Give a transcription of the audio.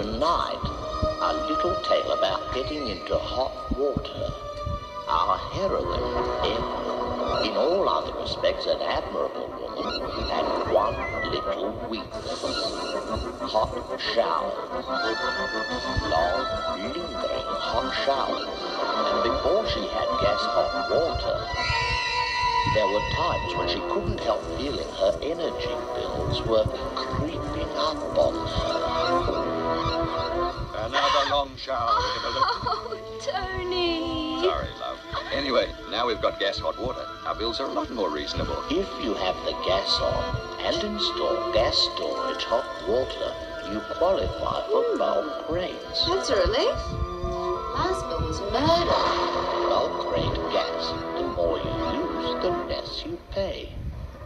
Tonight, a little tale about getting into hot water. Our heroine, Emma, in all other respects an admirable woman, had one little weakness. Hot showers. Long, lingering hot showers. And before she had gas hot water, there were times when she couldn't help feeling her energy bills were creeping up long shower, Evelyn. Oh, Tony. Sorry, love. Anyway, now we've got gas hot water. Our bills are a lot more reasonable. If you have the gas on and install gas storage hot water, you qualify for bulk rates. That's a relief. Last bill was murder. Bulk rate gas. The more you use, the less you pay.